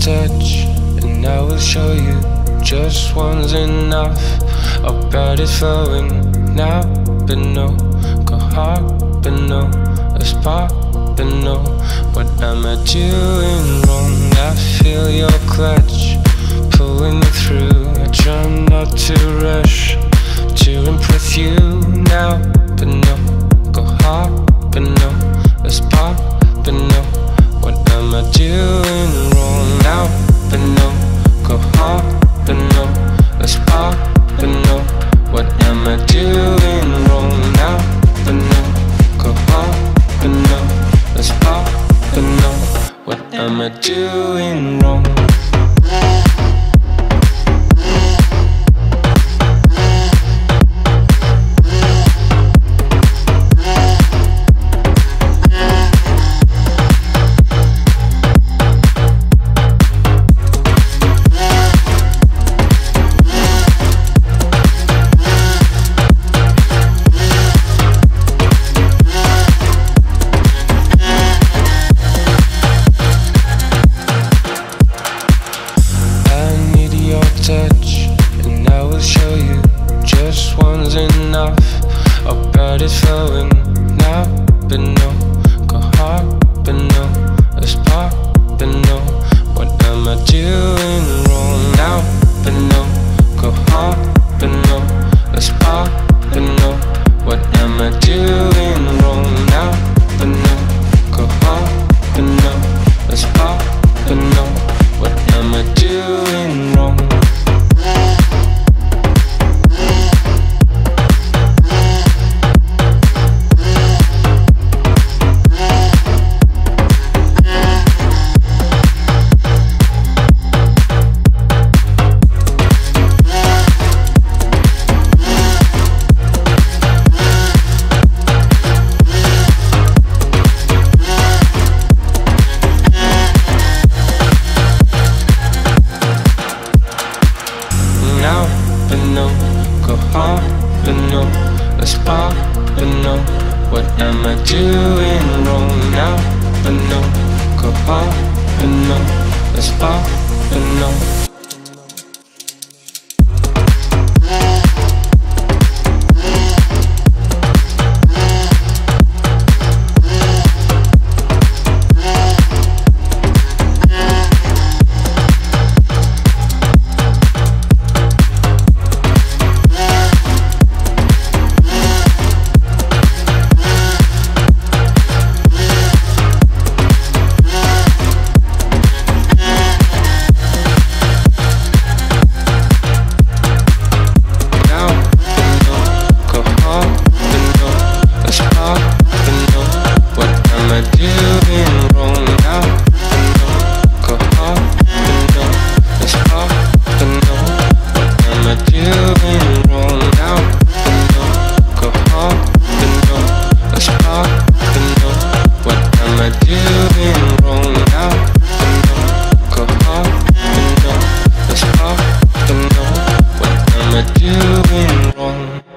touch, and I will show you. Just one's enough. I'll bet it's flowing now, but no. Go hard, but no. Pop, but no. What am I doing wrong? I feel your clutch pulling me through. I try not to rush to impress you now, but no. Go hard, but no. Pop, but no. What am I doing now? But no. Go hard, but no. Let's pop, but no. What am I doing wrong now? But no. Go hard, but no. Let's pop, but no. What am I doing wrong? Touch, and I will show you. Just one's enough. I'll bet it's flowing now, but no. Go hard, but no. Let's pop, but no. What am I doing wrong now? But no. Go hard, but no. Let's pop, but no. What am I doing Pop, but no. What am I doing wrong now? But no. Go hard, but no. But no. am doing wrong?